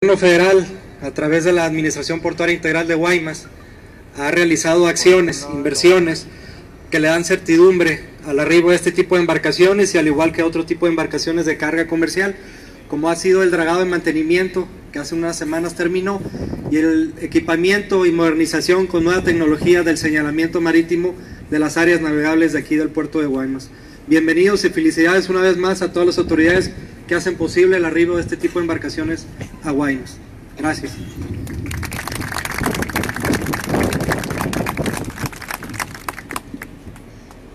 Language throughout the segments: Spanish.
El gobierno federal, a través de la Administración Portuaria Integral de Guaymas, ha realizado acciones, inversiones que le dan certidumbre al arribo de este tipo de embarcaciones y al igual que otro tipo de embarcaciones de carga comercial, como ha sido el dragado de mantenimiento, que hace unas semanas terminó, y el equipamiento y modernización con nueva tecnología del señalamiento marítimo de las áreas navegables de aquí del puerto de Guaymas. Bienvenidos y felicidades una vez más a todas las autoridades que hacen posible el arribo de este tipo de embarcaciones a Guaymas. Gracias.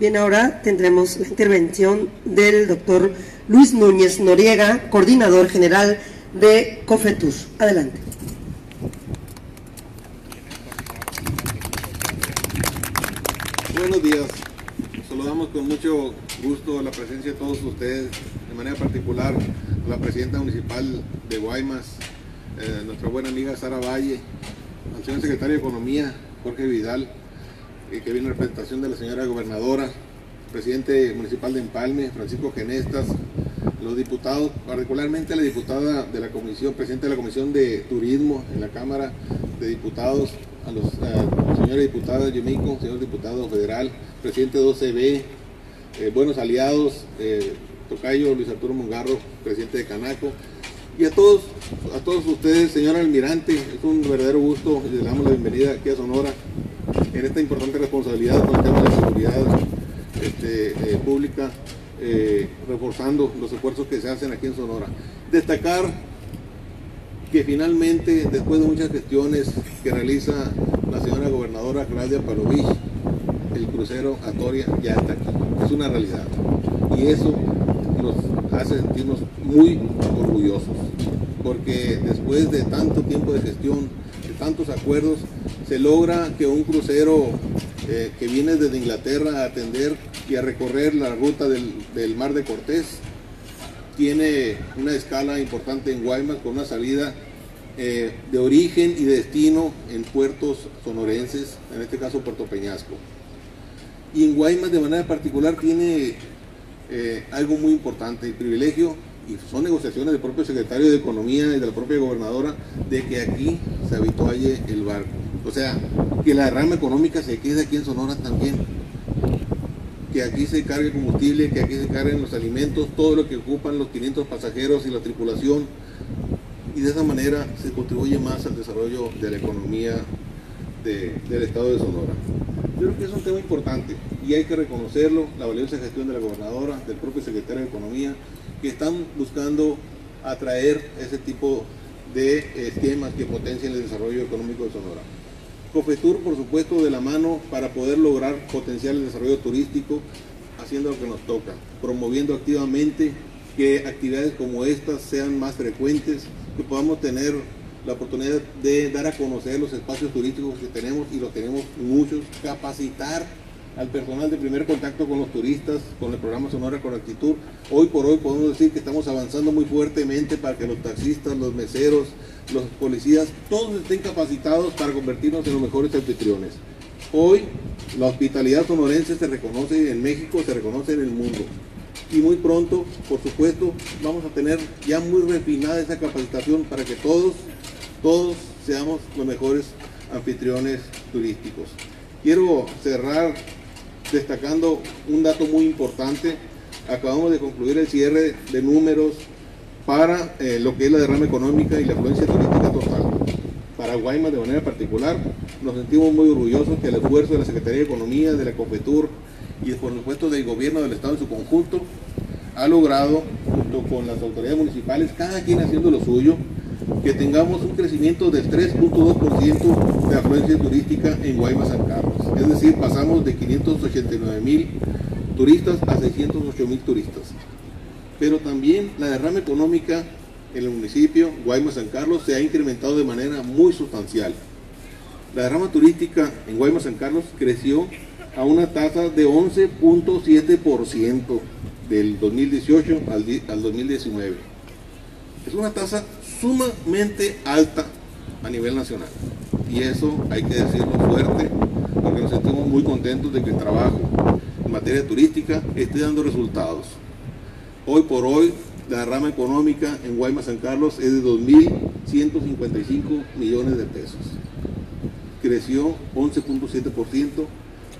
Bien, ahora tendremos la intervención del doctor Luis Núñez Noriega, coordinador general de COFETUR. Adelante. Buenos días. Saludamos con mucho gusto la presencia de todos ustedes, de manera particular la presidenta municipal de Guaymas, eh, nuestra buena amiga Sara Valle, al señor secretario de Economía, Jorge Vidal, y que viene en representación de la señora gobernadora, presidente municipal de Empalme, Francisco Genestas, los diputados, particularmente la diputada de la comisión, presidente de la comisión de turismo en la Cámara de Diputados, a los eh, señores diputados Yemico, señor diputado federal, presidente de OCB, eh, buenos aliados, eh, Tocayo Luis Arturo Mongarro, presidente de Canaco, y a todos, a todos ustedes, señor almirante, es un verdadero gusto y le damos la bienvenida aquí a Sonora en esta importante responsabilidad con el tema de la seguridad este, eh, pública, reforzando los esfuerzos que se hacen aquí en Sonora. Destacar que finalmente, después de muchas gestiones que realiza la señora gobernadora Claudia Palovich, el crucero Atoria ya está aquí. Es una realidad. Y eso hace sentirnos muy orgullosos. Porque después de tanto tiempo de gestión, de tantos acuerdos, se logra que un crucero eh, que viene desde Inglaterra a atender y a recorrer la ruta del, mar de Cortés, tiene una escala importante en Guaymas con una salida eh, de origen y destino en puertos sonorenses, en este caso Puerto Peñasco. Y en Guaymas de manera particular tiene eh, algo muy importante, el privilegio, y son negociaciones del propio secretario de Economía y de la propia gobernadora, de que aquí se habitualle el barco. O sea, que la rama económica se quede aquí en Sonora también. Que aquí se cargue combustible, que aquí se carguen los alimentos, todo lo que ocupan los 500 pasajeros y la tripulación. Y de esa manera se contribuye más al desarrollo de la economía del estado de Sonora. Yo creo que es un tema importante y hay que reconocerlo, la valiosa gestión de la gobernadora, del propio secretario de Economía, que están buscando atraer ese tipo de esquemas que potencien el desarrollo económico de Sonora. COFETUR, por supuesto, de la mano para poder lograr potenciar el desarrollo turístico, haciendo lo que nos toca, promoviendo activamente que actividades como estas sean más frecuentes, que podamos tener la oportunidad de dar a conocer los espacios turísticos que tenemos y los tenemos muchos, capacitar al personal de primer contacto con los turistas, con el programa Sonora con Actitud. Hoy por hoy podemos decir que estamos avanzando muy fuertemente para que los taxistas, los meseros, los policías, todos estén capacitados para convertirnos en los mejores anfitriones. Hoy la hospitalidad sonorense se reconoce en México, se reconoce en el mundo. Y muy pronto, por supuesto, vamos a tener ya muy refinada esa capacitación para que todos todos seamos los mejores anfitriones turísticos. Quiero cerrar destacando un dato muy importante. Acabamos de concluir el cierre de números para eh, lo que es la derrama económica y la afluencia turística total. Para Guaymas de manera particular, nos sentimos muy orgullosos que el esfuerzo de la Secretaría de Economía, de la COPETUR y por supuesto del gobierno del Estado en su conjunto ha logrado, junto con las autoridades municipales, cada quien haciendo lo suyo, que tengamos un crecimiento del 3.2% de afluencia turística en Guaymas San Carlos. Es decir, pasamos de 589 mil turistas a 608 mil turistas. Pero también la derrama económica en el municipio Guaymas San Carlos se ha incrementado de manera muy sustancial. La derrama turística en Guaymas San Carlos creció a una tasa de 11.7% del 2018 al, al 2019. Es una tasa sumamente alta a nivel nacional. Y eso hay que decirlo fuerte, porque nos sentimos muy contentos de que el trabajo en materia turística esté dando resultados. Hoy por hoy, la rama económica en Guaymas San Carlos es de 2.000 155 millones de pesos. Creció 11.7%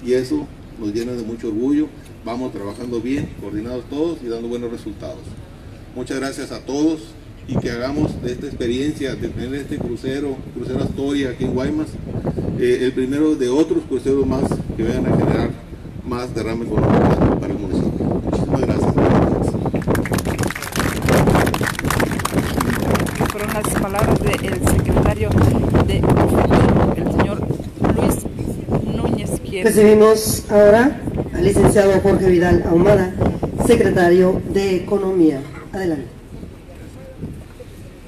y eso nos llena de mucho orgullo. Vamos trabajando bien, coordinados todos y dando buenos resultados. Muchas gracias a todos y que hagamos de esta experiencia, de tener este crucero, crucero Astoria aquí en Guaymas, eh, el primero de otros cruceros más que vayan a generar más derrame económico para el municipio. Muchísimas gracias. Fueron las palabras del secretario de el señor Luis Núñez quien Recibimos ahora al licenciado Jorge Vidal Ahumada, secretario de Economía. Adelante.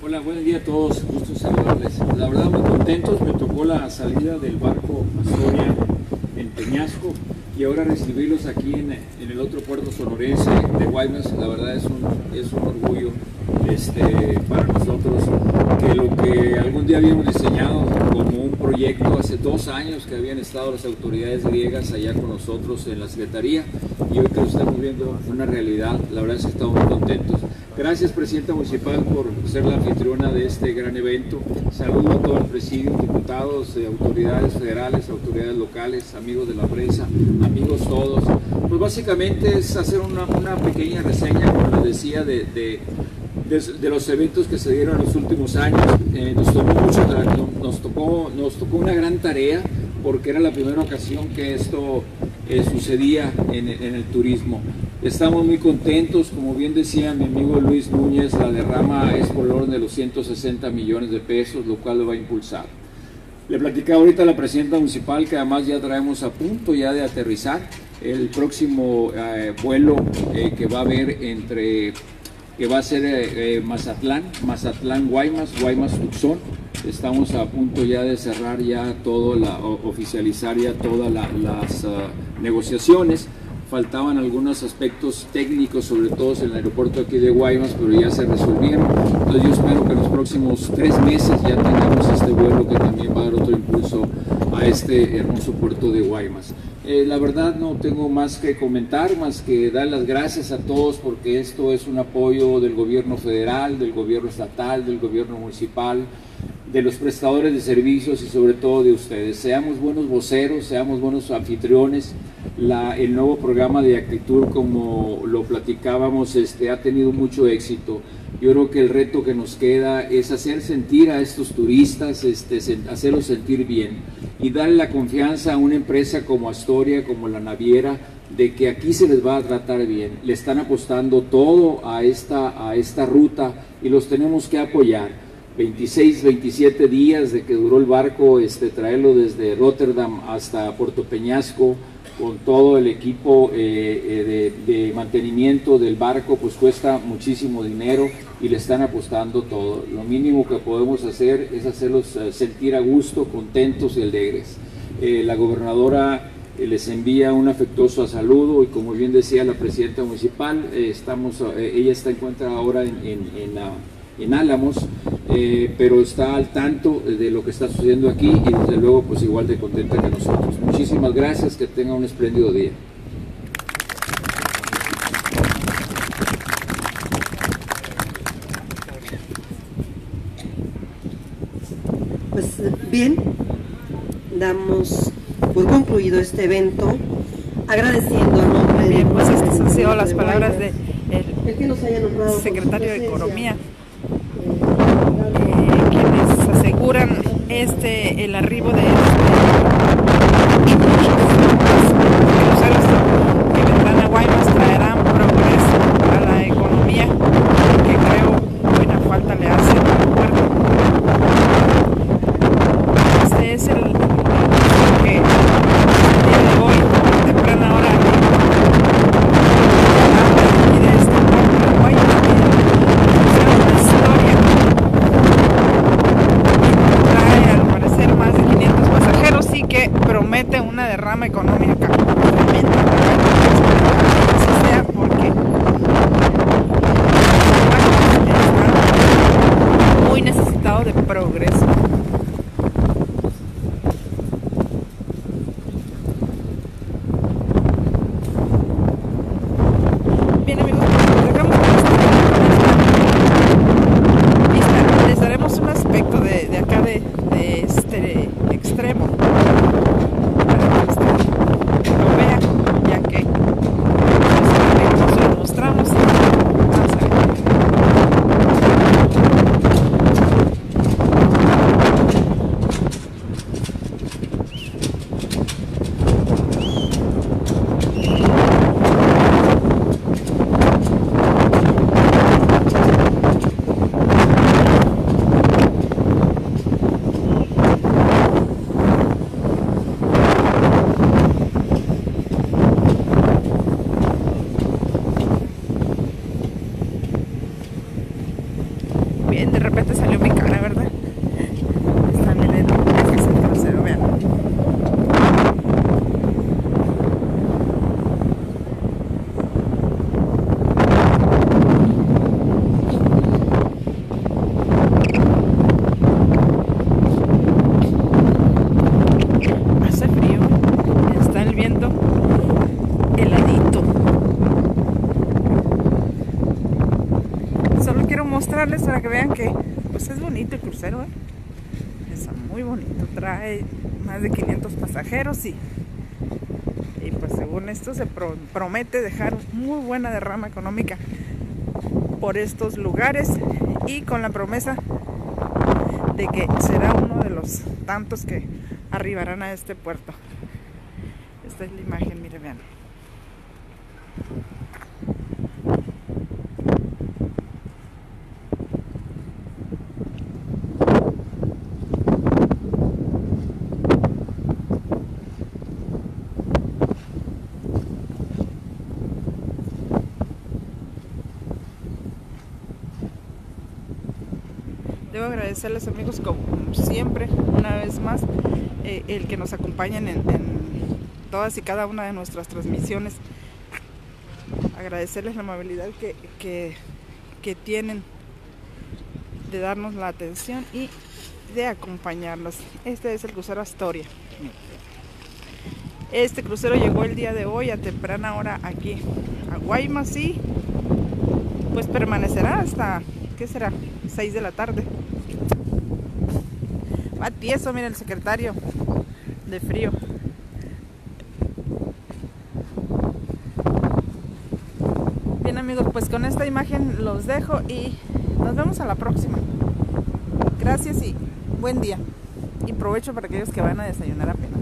Hola, buen día a todos, gusto saludarles. La verdad muy contentos, me tocó la salida del barco Astoria en Peñasco y ahora recibirlos aquí en, en el otro puerto sonorense de Guaymas, la verdad es un, es un orgullo este, para nosotros que lo que algún día habíamos diseñado como un proyecto hace dos años que habían estado las autoridades griegas allá con nosotros en la Secretaría y hoy que estamos viendo una realidad, la verdad es que estamos muy contentos. Gracias Presidenta Municipal por ser la anfitriona de este gran evento. Saludo a todo el presidio, diputados, eh, autoridades federales, autoridades locales, amigos de la prensa, amigos todos. Pues básicamente es hacer una, una pequeña reseña, como les decía, de, de de, los eventos que se dieron en los últimos años. Eh, nos, tomó mucho, nos, tocó, nos tocó una gran tarea porque era la primera ocasión que esto eh, sucedía en, en, el turismo. Estamos muy contentos, como bien decía mi amigo Luis Núñez, la derrama es por de los 160 millones de pesos, lo cual lo va a impulsar. Le platicaba ahorita a la presidenta municipal que además ya traemos a punto ya de aterrizar el próximo eh, vuelo eh, que va a haber entre que va a ser eh, eh, Mazatlán, Mazatlán Guaymas, Guaymas Tucson. Estamos a punto ya de cerrar ya todo, la, oficializar ya todas la, las uh, negociaciones. Faltaban algunos aspectos técnicos, sobre todo en el aeropuerto aquí de Guaymas, pero ya se resolvieron. Entonces yo espero que en los próximos tres meses ya tengamos este vuelo que también va a dar otro impulso a este hermoso puerto de Guaymas. Eh, la verdad no tengo más que comentar, más que dar las gracias a todos porque esto es un apoyo del gobierno federal, del gobierno estatal, del gobierno municipal, de los prestadores de servicios y sobre todo de ustedes. Seamos buenos voceros, seamos buenos anfitriones. El nuevo programa de actitud, como lo platicábamos, este, ha tenido mucho éxito. Yo creo que el reto que nos queda es hacer sentir a estos turistas, este, hacerlos sentir bien y darle la confianza a una empresa como Astoria, como la Naviera, de que aquí se les va a tratar bien. Le están apostando todo a esta, a esta ruta y los tenemos que apoyar. 26, 27 días de que duró el barco, este, traerlo desde Rotterdam hasta Puerto Peñasco, con todo el equipo eh, de, de, mantenimiento del barco, pues cuesta muchísimo dinero y le están apostando todo. Lo mínimo que podemos hacer es hacerlos eh, sentir a gusto, contentos y alegres. Eh, la gobernadora eh, les envía un afectuoso saludo y como bien decía la presidenta municipal, estamos, ella está encuentra ahora en, en, en, en Álamos, pero está al tanto de lo que está sucediendo aquí y desde luego pues igual de contenta que nosotros. Muchísimas gracias, que tenga un espléndido día. Pues bien, damos por concluido este evento, agradeciendo a nombre Bien, pues estas han sido las palabras del de el que nos haya nombrado secretario de Economía, este el arribo de este they bonito el crucero, ¿eh? Está muy bonito. Trae más de 500 pasajeros y, y pues según esto se pro- promete dejar muy buena derrama económica por estos lugares y con la promesa de que será uno de los tantos que arribarán a este puerto. Esta es la imagen, mire, vean. Agradecerles amigos como siempre, una vez más, eh, el que nos acompañen en, todas y cada una de nuestras transmisiones. Agradecerles la amabilidad que, que, que tienen de darnos la atención y de acompañarnos. Este es el crucero Astoria. Este crucero llegó el día de hoy a temprana hora aquí a Guaymas y pues permanecerá hasta, ¿qué será? 6 de la tarde. Va tieso, mira el secretario de frío. Bien amigos, pues con esta imagen los dejo y nos vemos a la próxima. Gracias y buen día. Y provecho para aquellos que van a desayunar apenas.